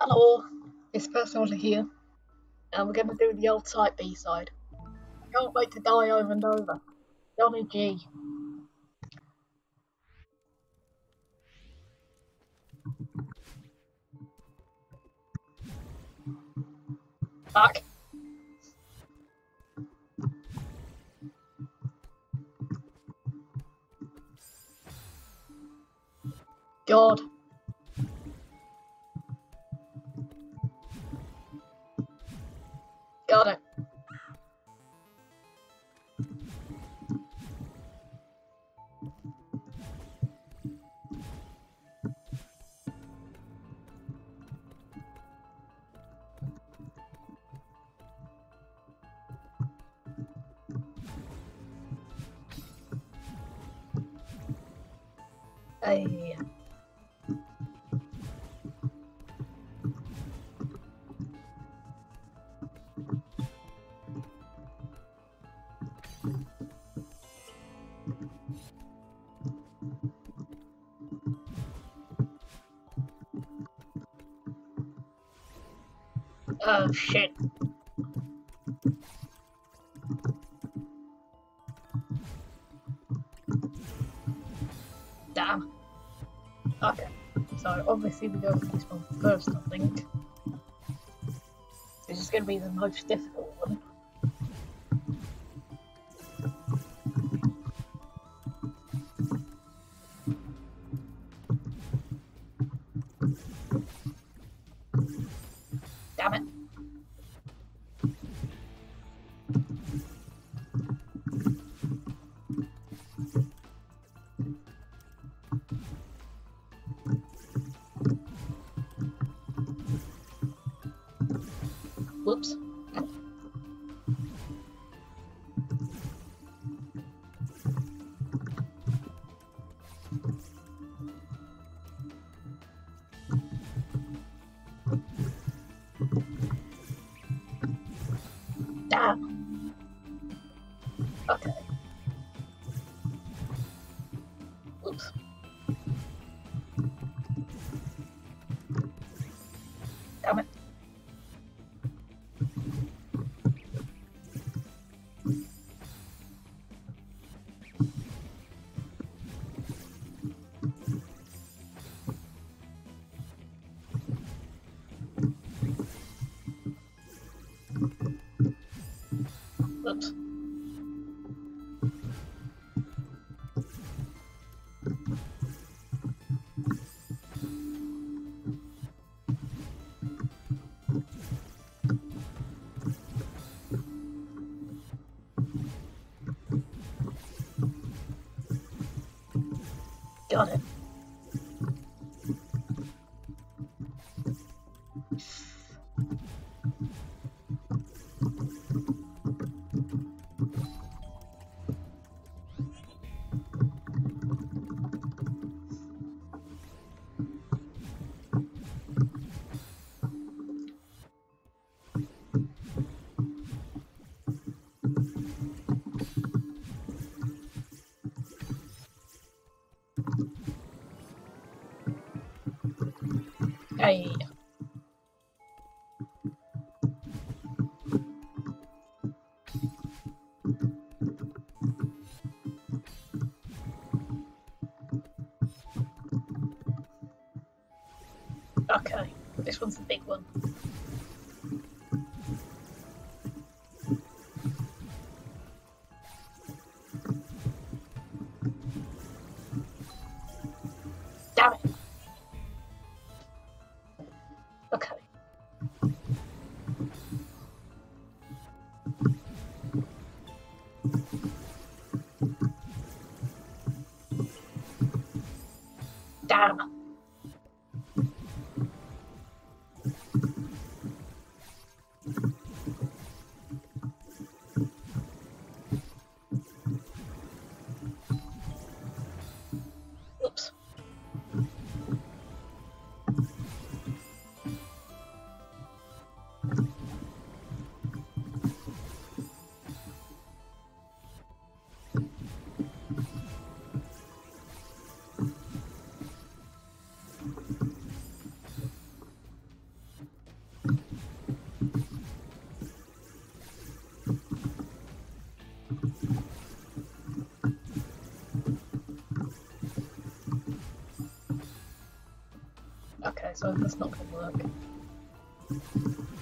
Hello, it's Personal here, and we're going to do the Old Site B side. I can't wait to die over and over. Johnny G. Fuck. God. Got it. Oh shit. Damn. Okay. So obviously we go for this one first, I think. This is going to be the most difficult Damn it. This one's the big one. Damn it. Okay. Damn. So that's not gonna work.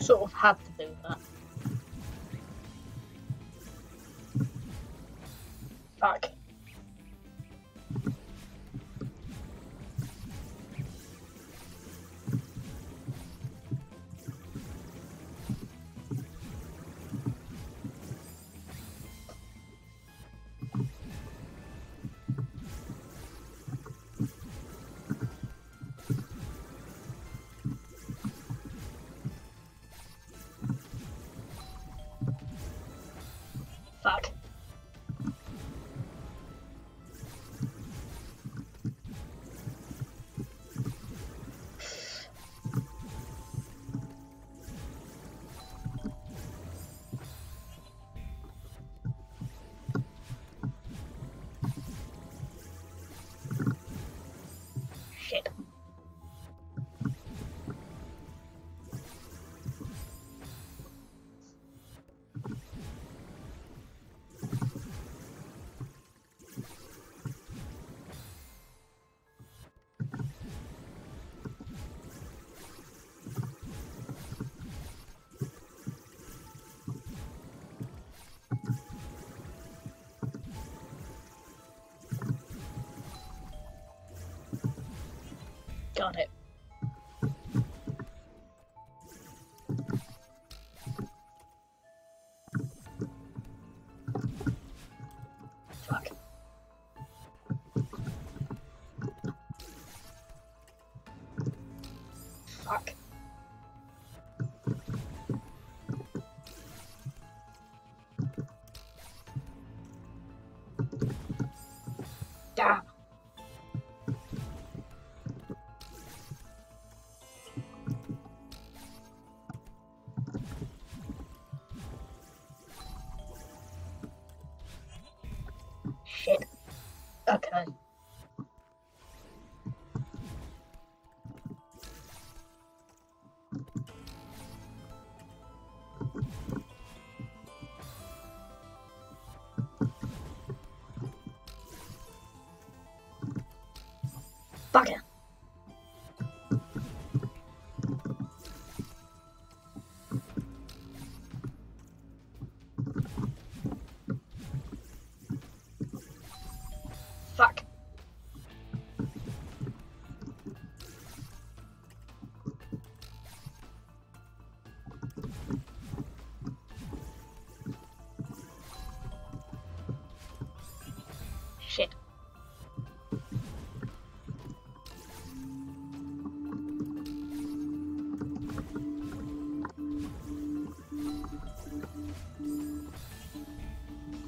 Sort of had Got it. Okay.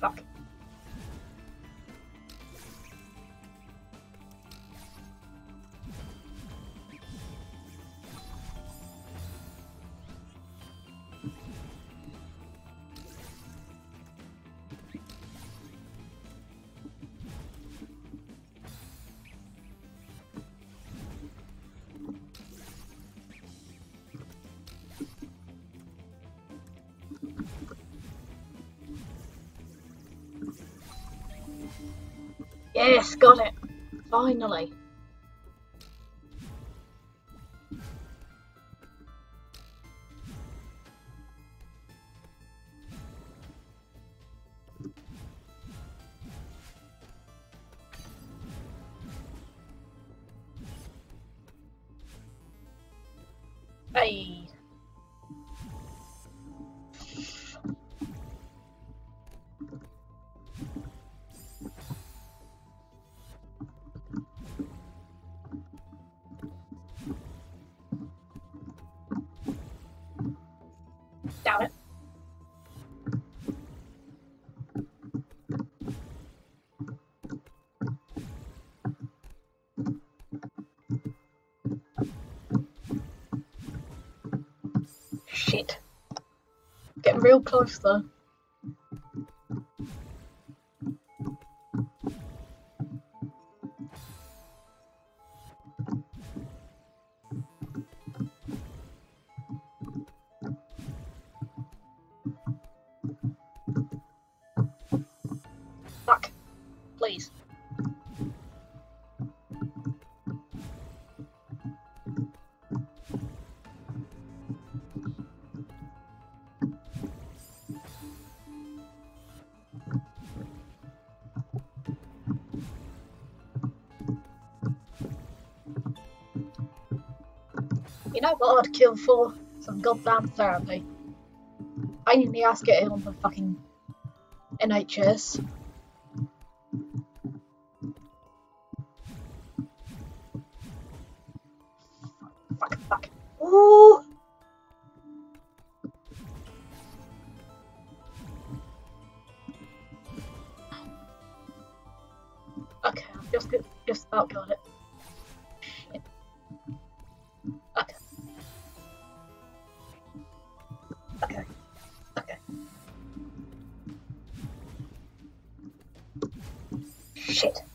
Fuck. Yes, got it. Finally. Real close though. You know what I'd kill for? Some goddamn therapy. I in the ass getting on the fucking NHS. Fuck, fuck. Okay, I've just, just about got it. Shit.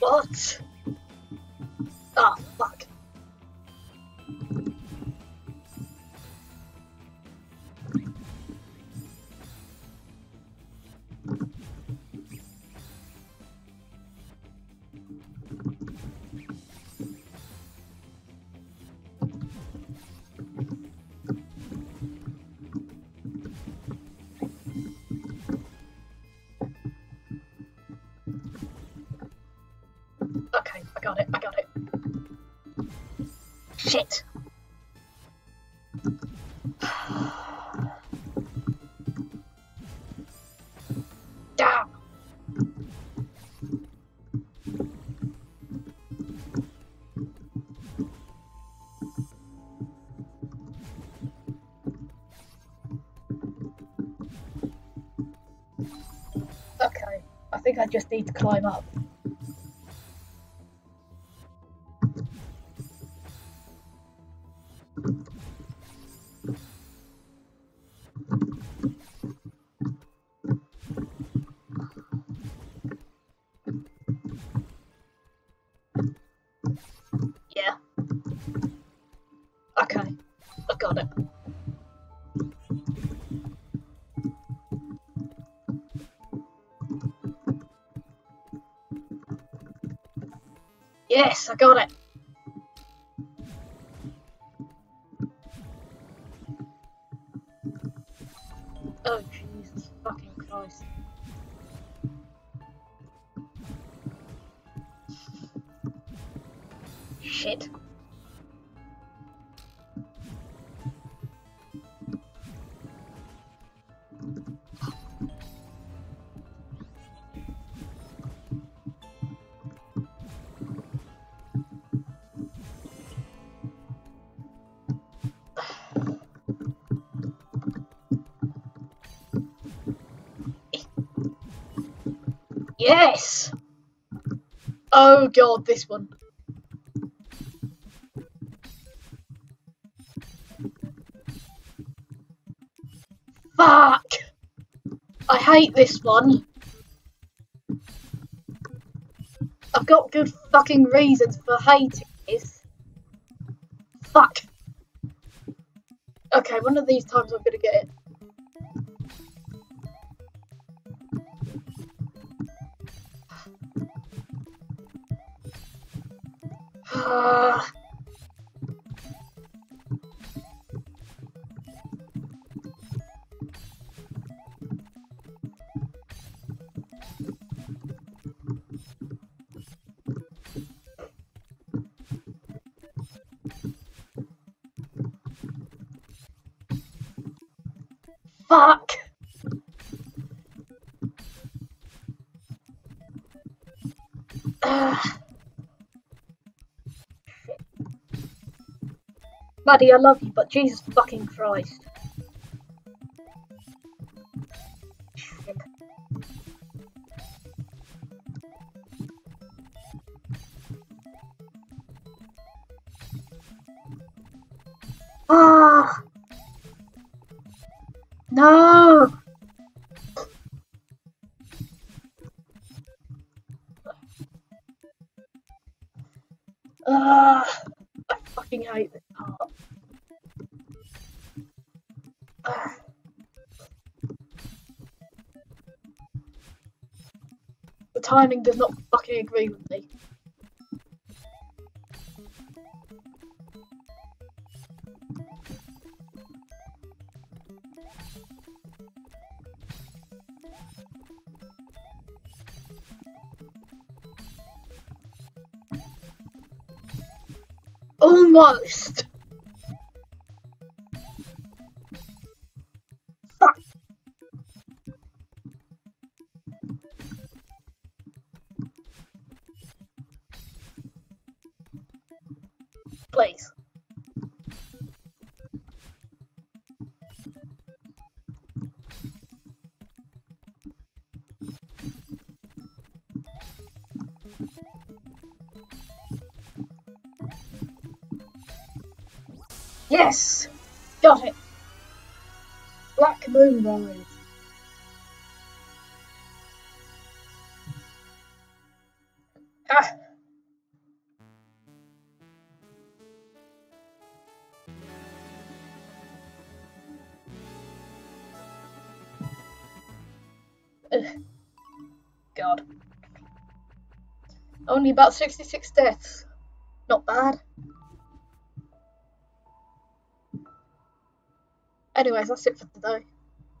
What? I got it, I got it. Shit. Damn. Okay, I think I just need to climb up. Yes, I got it. Oh Jesus fucking Christ. Shit. Yes! Oh god, this one. Fuck! I hate this one. I've got good fucking reasons for hating this. Fuck. Okay, one of these times I'm gonna get it. Fuck! Ugh. Maddie, I love you, but Jesus fucking Christ. Ah! No! Ah! I fucking hate this part. The timing does not fucking agree with me. Almost. Yes! Got it! Black Moonrise. Ah! Ugh. God. Only about 66 deaths. Not bad. Anyways, that's it for today.